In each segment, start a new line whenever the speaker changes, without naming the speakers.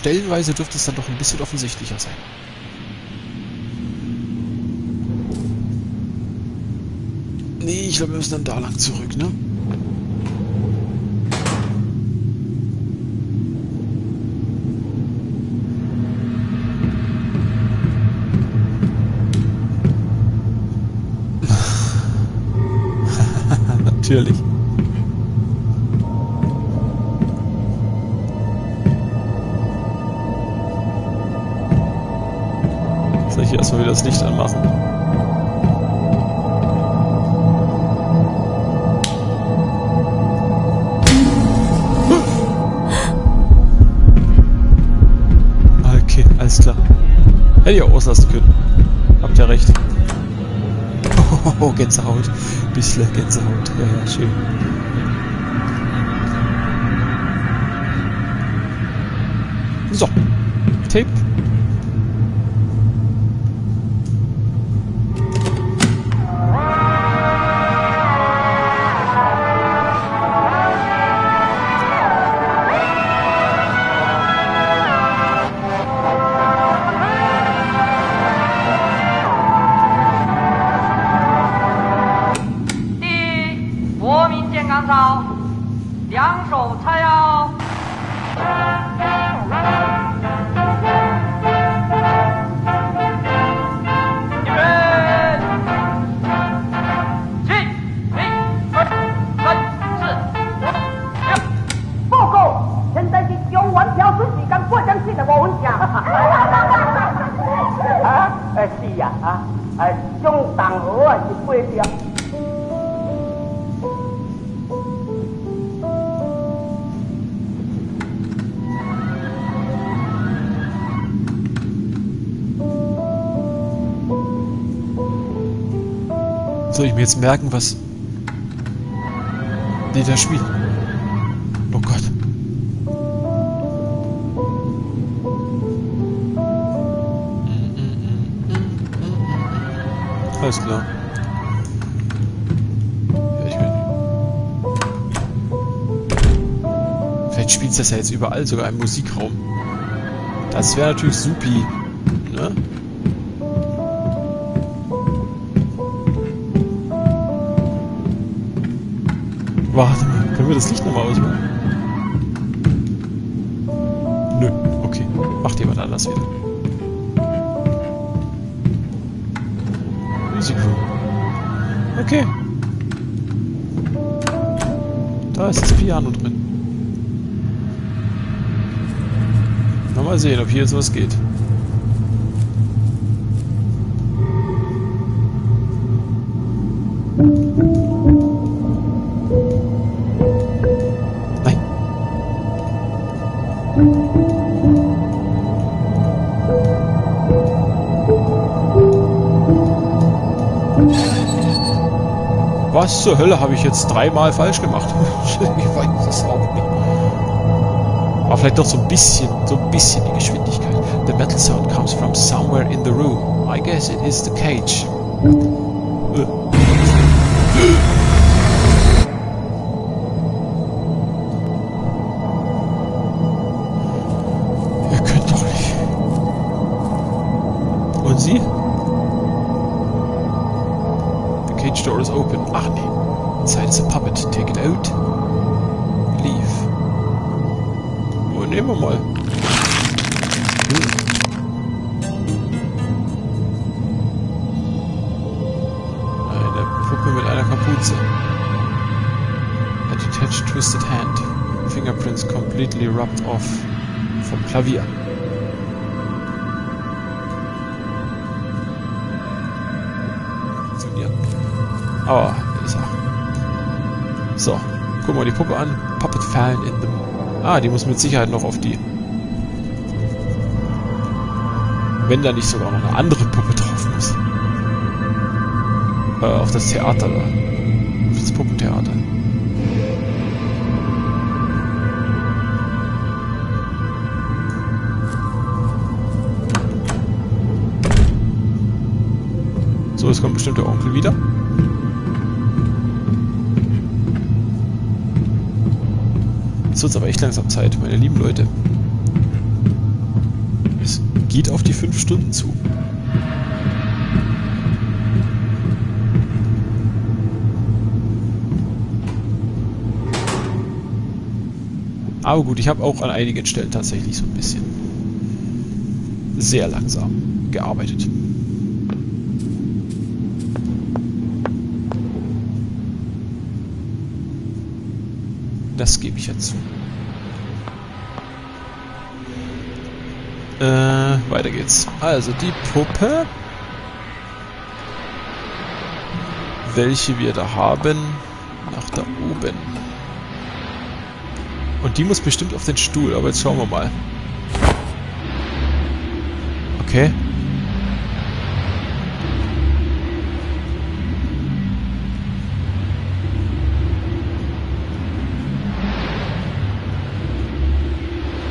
stellenweise dürfte es dann doch ein bisschen offensichtlicher sein. Nee, ich glaube, wir müssen dann da lang zurück, ne? Natürlich. Wieder das Licht anmachen? Okay, alles klar. Hätte ich auch auslassen können. Habt ja recht. Oh, Gänsehaut. Bisschen Gänsehaut. Ja, ja, schön. So. Tape. Soll ich mir jetzt merken, was die da spielen? Oh Gott. Alles klar. Vielleicht spielt das ja jetzt überall, sogar im Musikraum. Das wäre natürlich supi. Ne? Warte mal, können wir das Licht nochmal ausmachen? Nö, okay. Macht jemand anders wieder. Risiko. Okay. Da ist das Piano drin. Mal sehen, ob hier jetzt was geht. Was zur Hölle habe ich jetzt dreimal falsch gemacht? ich weiß es auch nicht. Aber vielleicht doch so ein bisschen, so ein bisschen die Geschwindigkeit. The metal sound comes from somewhere in the room. I guess it is the cage. Kapuze. A detached twisted hand. Fingerprints completely rubbed off. Vom Klavier. Funktioniert. Aber, ist er. So, gucken wir die Puppe an. Puppet fallen in the... Ah, die muss mit Sicherheit noch auf die... Wenn da nicht sogar noch eine andere Puppe drauf muss. Äh, auf das Theater da. Das Puppentheater. So, jetzt kommt bestimmt der Onkel wieder. Jetzt wird aber echt langsam Zeit, meine lieben Leute. geht auf die fünf Stunden zu. Aber gut, ich habe auch an einigen Stellen tatsächlich so ein bisschen sehr langsam gearbeitet. Das gebe ich jetzt zu. Äh, weiter geht's. Also die Puppe, welche wir da haben, nach da oben. Und die muss bestimmt auf den Stuhl, aber jetzt schauen wir mal. Okay.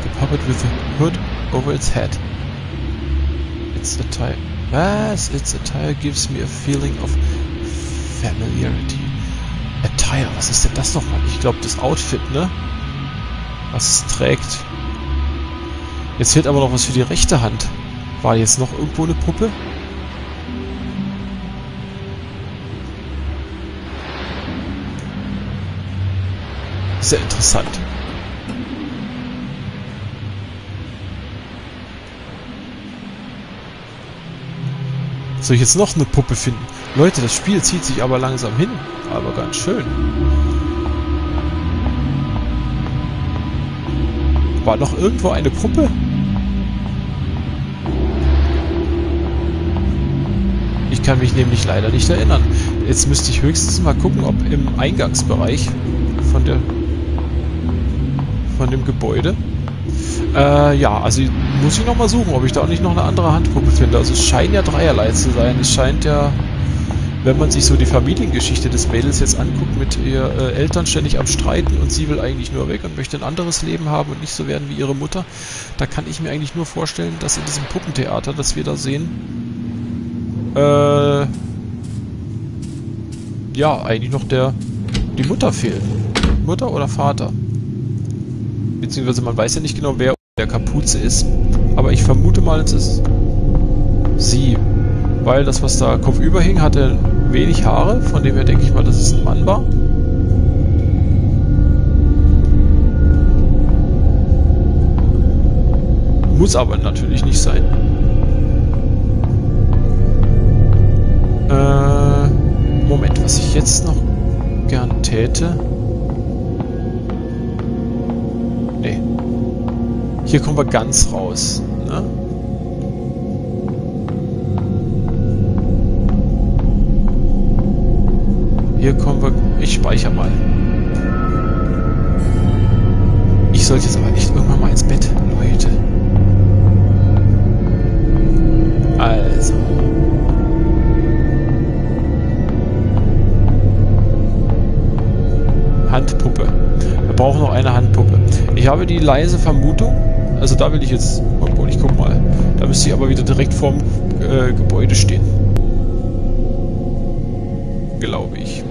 The puppet with the hood over its head. It's a tire. Was? It's a tire gives me a feeling of familiarity. Attire, was ist denn das nochmal? Ich glaube das Outfit, ne? Was trägt. Jetzt fehlt aber noch was für die rechte Hand. War jetzt noch irgendwo eine Puppe? Sehr interessant. Soll ich jetzt noch eine Puppe finden? Leute, das Spiel zieht sich aber langsam hin. Aber ganz schön. War noch irgendwo eine Puppe? Ich kann mich nämlich leider nicht erinnern. Jetzt müsste ich höchstens mal gucken, ob im Eingangsbereich von der von dem Gebäude. Äh, ja, also muss ich noch mal suchen, ob ich da auch nicht noch eine andere Handpuppe finde. Also es scheint ja dreierlei zu sein. Es scheint ja, wenn man sich so die Familiengeschichte des Mädels jetzt anguckt, mit ihr äh, Eltern ständig am Streiten und sie will eigentlich nur weg und möchte ein anderes Leben haben und nicht so werden wie ihre Mutter, da kann ich mir eigentlich nur vorstellen, dass in diesem Puppentheater, das wir da sehen, äh, ja, eigentlich noch der, die Mutter fehlt. Mutter oder Vater? Beziehungsweise man weiß ja nicht genau, wer der Kapuze ist. Aber ich vermute mal, es ist sie. Weil das, was da kopfüber hing, hatte wenig Haare. Von dem her denke ich mal, dass es ein Mann war. Muss aber natürlich nicht sein. Äh, Moment, was ich jetzt noch gern täte... Hier kommen wir ganz raus. Ne? Hier kommen wir... Ich speichere mal. Ich sollte jetzt aber nicht irgendwann mal ins Bett, Leute. Also... Handpuppe. Wir brauchen noch eine Handpuppe. Ich habe die leise Vermutung, also da will ich jetzt... Obwohl, ich guck mal. Da müsste ich aber wieder direkt vorm äh, Gebäude stehen. Glaube ich.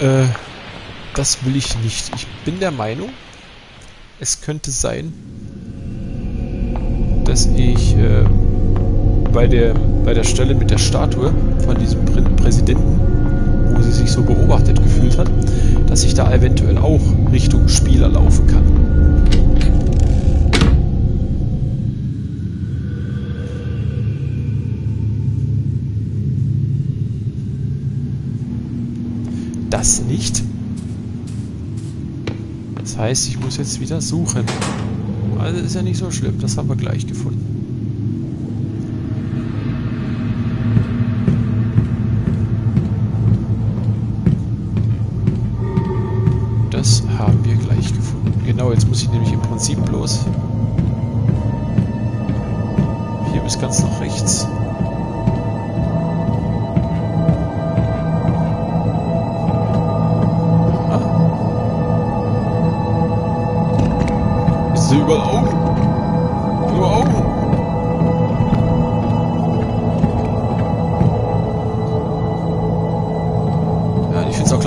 Äh, das will ich nicht. Ich bin der Meinung, es könnte sein, dass ich... Äh, bei der, bei der Stelle mit der Statue von diesem Prä Präsidenten, wo sie sich so beobachtet gefühlt hat, dass ich da eventuell auch Richtung Spieler laufen kann. Das nicht. Das heißt, ich muss jetzt wieder suchen. Also ist ja nicht so schlimm, das haben wir gleich gefunden. Genau, jetzt muss ich nämlich im Prinzip bloß hier bis ganz nach rechts.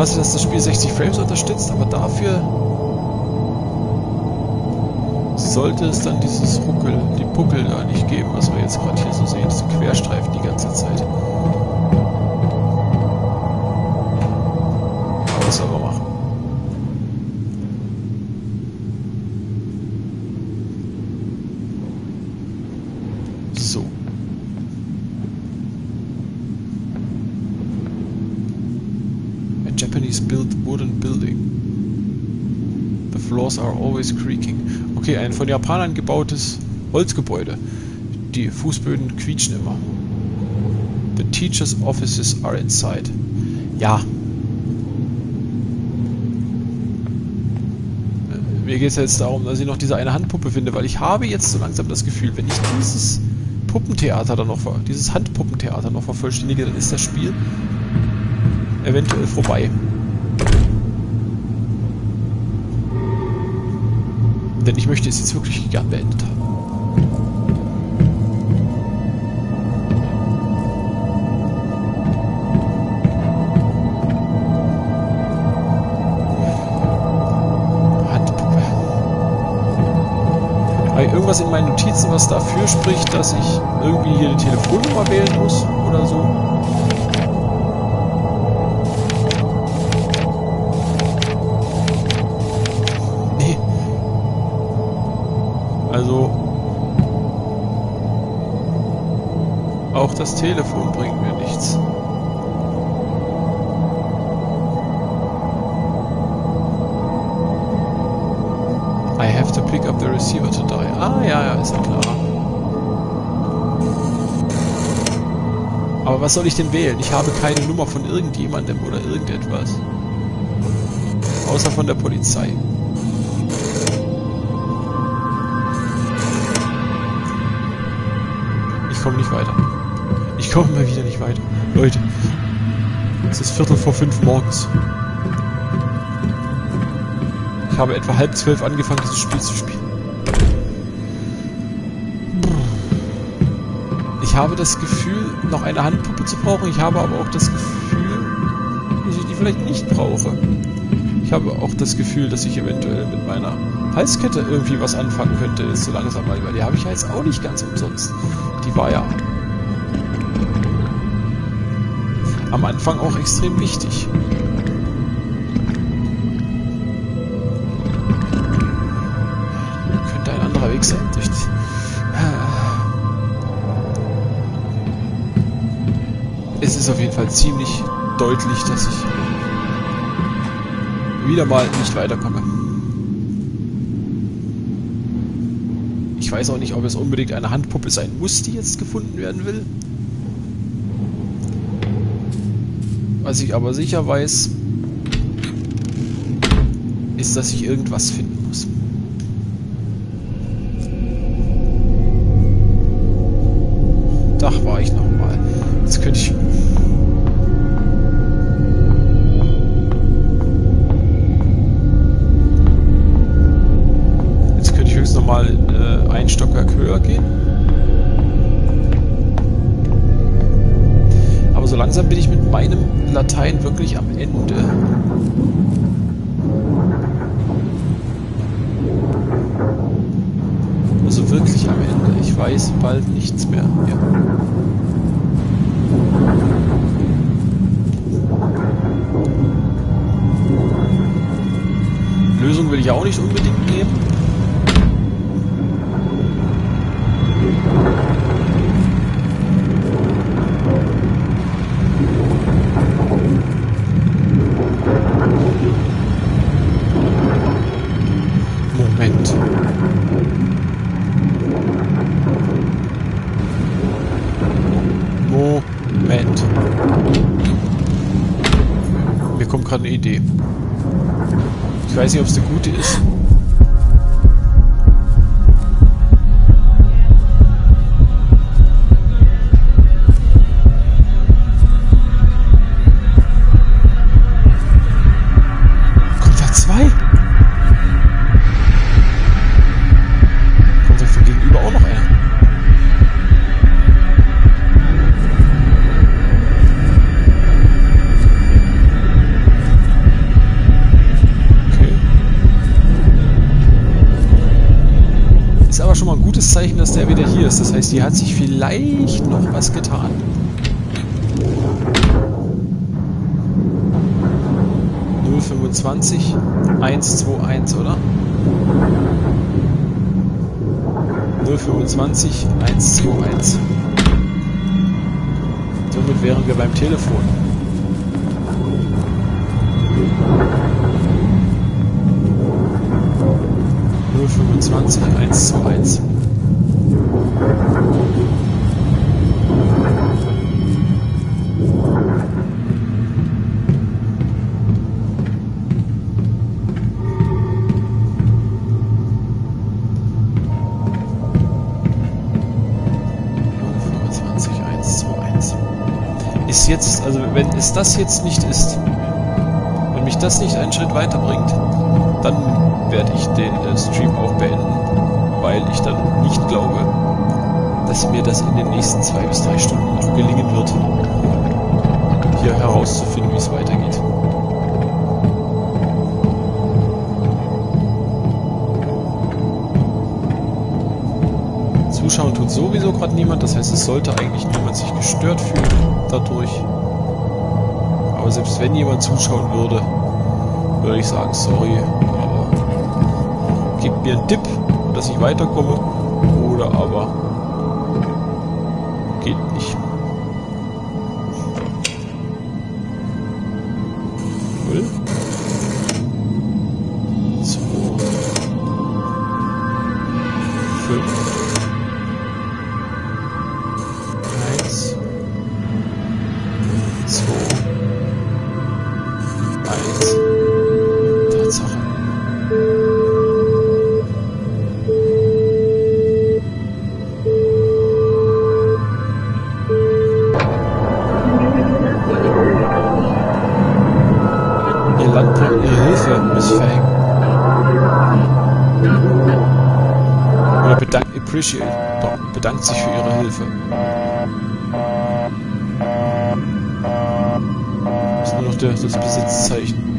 Auch klasse, dass das Spiel 60 Frames unterstützt, aber dafür sollte es dann dieses Ruckel, die Puckel da nicht geben, was wir jetzt gerade hier so sehen, diese Querstreifen die ganze Zeit. Always creaking. Okay, ein von Japanern gebautes Holzgebäude. Die Fußböden quietschen immer. The teachers' offices are inside. Ja. Mir geht es jetzt darum, dass ich noch diese eine Handpuppe finde, weil ich habe jetzt so langsam das Gefühl, wenn ich dieses Puppentheater dann noch, dieses Handpuppentheater noch vervollständige, dann ist das Spiel eventuell vorbei. Denn ich möchte es jetzt wirklich gern beendet haben. Irgendwas in meinen Notizen, was dafür spricht, dass ich irgendwie hier eine Telefonnummer wählen muss oder so? Also auch das Telefon bringt mir nichts. I have to pick up the receiver to. Ah, ja, ja, ist ja klar. Aber was soll ich denn wählen? Ich habe keine Nummer von irgendjemandem oder irgendetwas. Außer von der Polizei. Komme nicht weiter. Ich komme mal wieder nicht weiter. Leute, es ist Viertel vor fünf morgens. Ich habe etwa halb zwölf angefangen, dieses Spiel zu spielen. Ich habe das Gefühl, noch eine Handpuppe zu brauchen. Ich habe aber auch das Gefühl, dass ich die vielleicht nicht brauche. Ich habe auch das Gefühl, dass ich eventuell mit meiner Halskette irgendwie was anfangen könnte, jetzt so langsam mal, weil die habe ich ja jetzt auch nicht ganz umsonst. Die war ja am Anfang auch extrem wichtig. Könnte ein anderer Weg sein. Durch die es ist auf jeden Fall ziemlich deutlich, dass ich wieder mal nicht weiterkomme. Weiß auch nicht, ob es unbedingt eine Handpuppe sein muss, die jetzt gefunden werden will. Was ich aber sicher weiß, ist, dass ich irgendwas finden muss. Dach war ich noch mal. Jetzt könnte ich... Stockwerk höher gehen. Aber so langsam bin ich mit meinem Latein wirklich am Ende. Also wirklich am Ende. Ich weiß bald nichts mehr. Ja. Lösung will ich auch nicht unbedingt nehmen. Ich weiß nicht, ob es eine gute ist. Ist. Das heißt, hier hat sich vielleicht noch was getan. Null 25 121, oder? 025 121. Somit wären wir beim Telefon. Null fünfundzwanzig eins zu eins. Ist jetzt, also wenn es das jetzt nicht ist, wenn mich das nicht einen Schritt weiterbringt, dann werde ich den äh, Stream auch beenden, weil ich dann nicht glaube, dass mir das in den nächsten zwei bis drei Stunden noch gelingen wird, hier herauszufinden, wie es weitergeht. Zuschauen tut sowieso gerade niemand, das heißt, es sollte eigentlich niemand sich gestört fühlen dadurch. Aber selbst wenn jemand zuschauen würde, würde ich sagen, sorry, aber gebt mir einen Tipp, dass ich weiterkomme, oder aber geht nicht. Appreciate, bedankt sich für ihre Hilfe. Das ist nur noch der, das Besitzzeichen.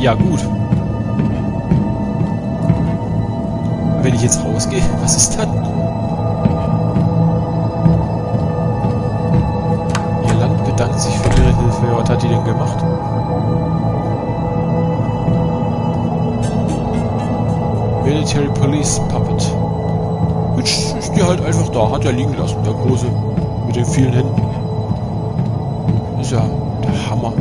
Ja, gut. Wenn ich jetzt rausgehe, was ist dann? Ihr Land bedankt sich für ihre Hilfe. Was hat die denn gemacht? Military Police Puppet. Jetzt ist die halt einfach da. Hat ja liegen lassen, der Große. Mit den vielen Händen. Ist ja der Hammer.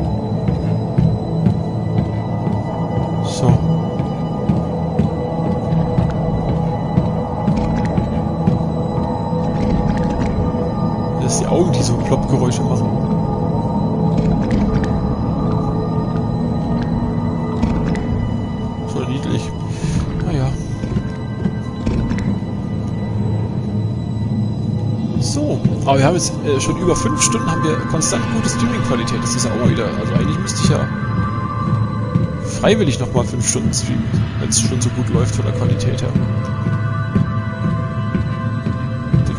Das ist die Augen, die so Ploppgeräusche machen. So niedlich. Naja. So, aber wir haben jetzt äh, schon über fünf Stunden haben wir konstant gute Streaming-Qualität. Das ist ja auch wieder, also eigentlich müsste ich ja freiwillig nochmal 5 Stunden streamen, wenn es schon so gut läuft von der Qualität her.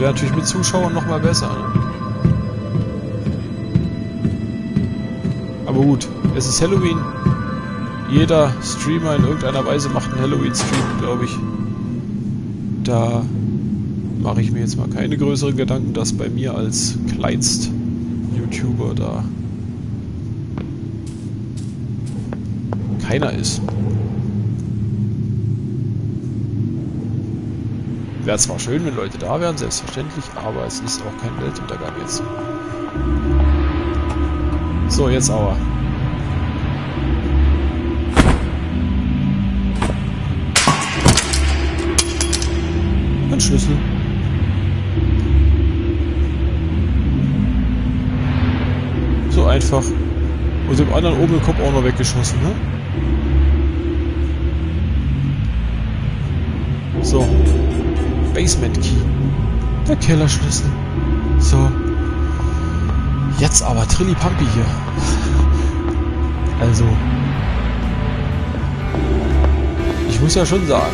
Wäre natürlich mit Zuschauern nochmal besser. Ne? Aber gut, es ist Halloween. Jeder Streamer in irgendeiner Weise macht einen Halloween-Stream, glaube ich. Da mache ich mir jetzt mal keine größeren Gedanken, dass bei mir als Kleinst-YouTuber da keiner ist. Wäre zwar schön, wenn Leute da wären, selbstverständlich, aber es ist auch kein Weltuntergang jetzt. So, jetzt aber. Ein Schlüssel. So einfach Und dem anderen oben den Kopf auch noch weggeschossen, ne? So. Basement Key. Der Kellerschlüssel. So. Jetzt aber Trilli-Pampi hier. Also. Ich muss ja schon sagen,